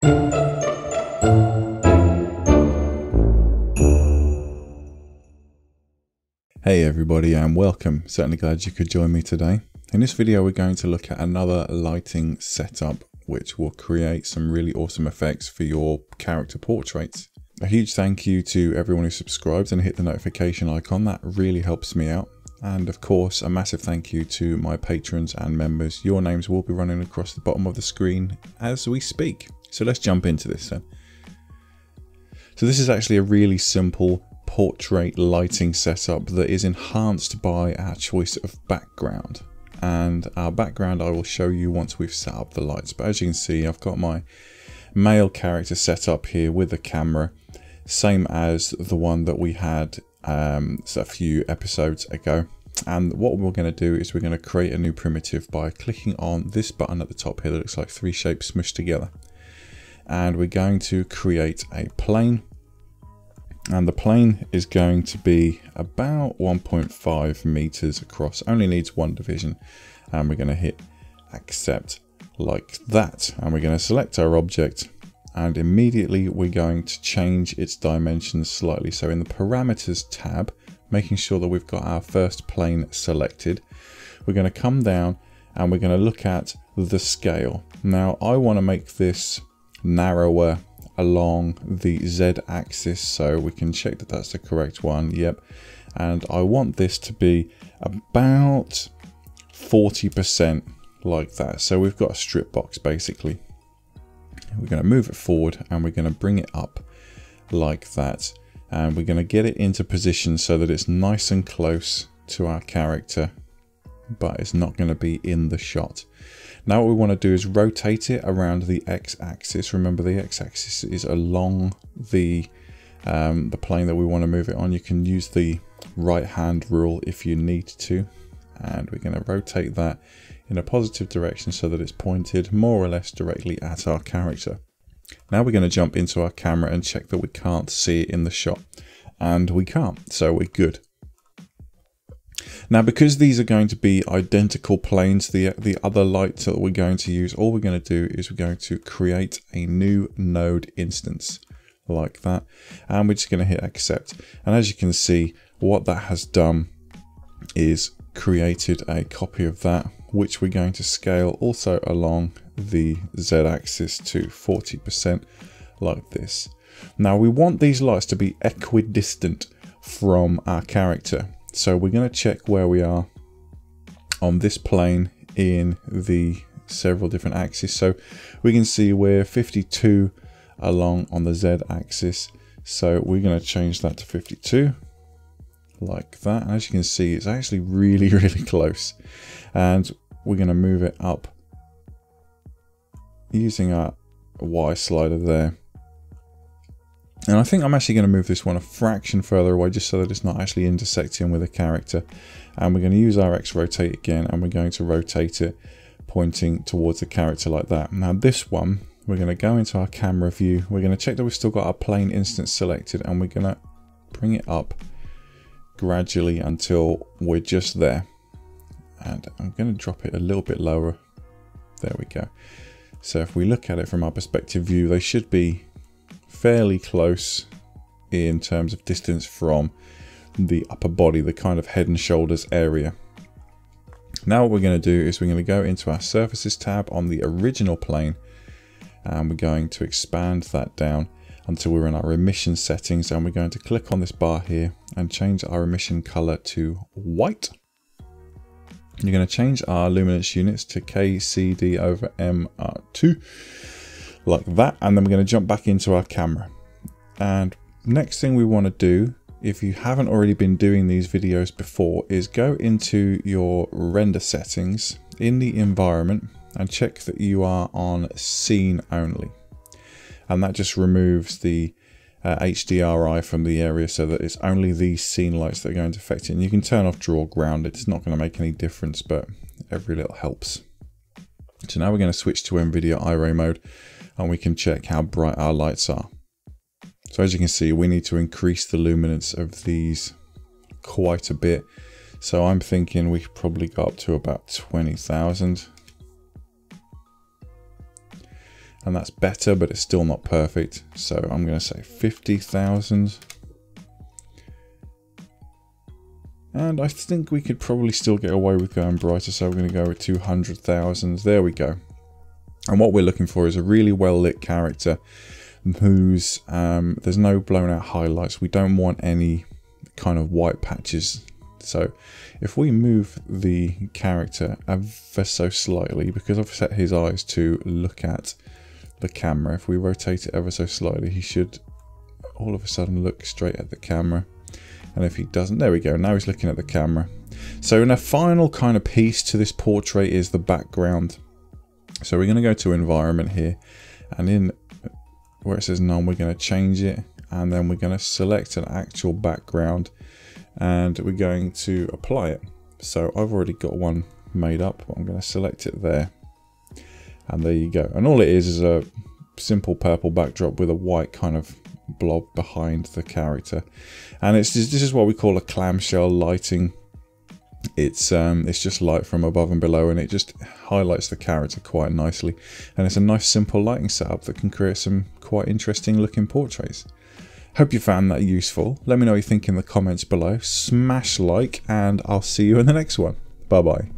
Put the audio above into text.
Hey everybody and welcome. Certainly glad you could join me today. In this video we're going to look at another lighting setup which will create some really awesome effects for your character portraits. A huge thank you to everyone who subscribed and hit the notification icon, that really helps me out. And of course, a massive thank you to my patrons and members. Your names will be running across the bottom of the screen as we speak. So let's jump into this then. So this is actually a really simple portrait lighting setup that is enhanced by our choice of background. And our background I will show you once we've set up the lights. But as you can see, I've got my male character set up here with the camera, same as the one that we had um, a few episodes ago. And what we're going to do is we're going to create a new primitive by clicking on this button at the top here that looks like three shapes smushed together. And we're going to create a plane. And the plane is going to be about 1.5 meters across, only needs one division. And we're going to hit accept like that. And we're going to select our object and immediately we're going to change its dimensions slightly. So in the parameters tab, making sure that we've got our first plane selected, we're going to come down and we're going to look at the scale. Now I want to make this narrower along the Z axis so we can check that that's the correct one. Yep. And I want this to be about 40% like that. So we've got a strip box basically. We're going to move it forward and we're going to bring it up like that. And we're going to get it into position so that it's nice and close to our character, but it's not going to be in the shot. Now what we want to do is rotate it around the x-axis. Remember the x-axis is along the um, the plane that we want to move it on. You can use the right hand rule if you need to. And we're going to rotate that in a positive direction so that it's pointed more or less directly at our character. Now we're going to jump into our camera and check that we can't see it in the shot. And we can't, so we're good. Now because these are going to be identical planes, the, the other lights that we're going to use, all we're going to do is we're going to create a new node instance like that. And we're just going to hit accept. And as you can see, what that has done is created a copy of that which we're going to scale also along the z-axis to 40% like this. Now we want these lights to be equidistant from our character. So we're going to check where we are on this plane in the several different axes. So we can see we're 52 along on the z-axis. So we're going to change that to 52 like that. And as you can see, it's actually really, really close. And we're going to move it up using our Y slider there. And I think I'm actually going to move this one a fraction further away just so that it's not actually intersecting with a character. And we're going to use our X rotate again and we're going to rotate it pointing towards the character like that. Now this one, we're going to go into our camera view. We're going to check that we've still got our plane instance selected and we're going to bring it up gradually until we're just there. And I'm going to drop it a little bit lower. There we go. So if we look at it from our perspective view, they should be fairly close in terms of distance from the upper body, the kind of head and shoulders area. Now what we're going to do is we're going to go into our surfaces tab on the original plane and we're going to expand that down until we're in our emission settings and we're going to click on this bar here and change our emission color to white. You're going to change our luminance units to KCD over MR2 like that and then we're going to jump back into our camera. And next thing we want to do if you haven't already been doing these videos before is go into your render settings in the environment and check that you are on scene only and that just removes the uh, HDRI from the area so that it's only these scene lights that are going to affect it. And you can turn off draw ground, it's not going to make any difference, but every little helps. So now we're going to switch to NVIDIA iRay mode and we can check how bright our lights are. So as you can see, we need to increase the luminance of these quite a bit. So I'm thinking we could probably go up to about 20,000 and that's better, but it's still not perfect. So I'm going to say 50,000. And I think we could probably still get away with going brighter, so we're going to go with 200,000. There we go. And what we're looking for is a really well lit character whose, um, there's no blown out highlights. We don't want any kind of white patches. So if we move the character ever so slightly, because I've set his eyes to look at the camera, if we rotate it ever so slightly, he should all of a sudden look straight at the camera. And if he doesn't, there we go, now he's looking at the camera. So in a final kind of piece to this portrait is the background. So we're going to go to environment here and in where it says none, we're going to change it and then we're going to select an actual background and we're going to apply it. So I've already got one made up. but I'm going to select it there and there you go. And all it is is a simple purple backdrop with a white kind of blob behind the character. And it's just, this is what we call a clamshell lighting. It's um, it's just light from above and below and it just highlights the character quite nicely. And it's a nice simple lighting setup that can create some quite interesting looking portraits. Hope you found that useful. Let me know what you think in the comments below. Smash like and I'll see you in the next one. Bye bye.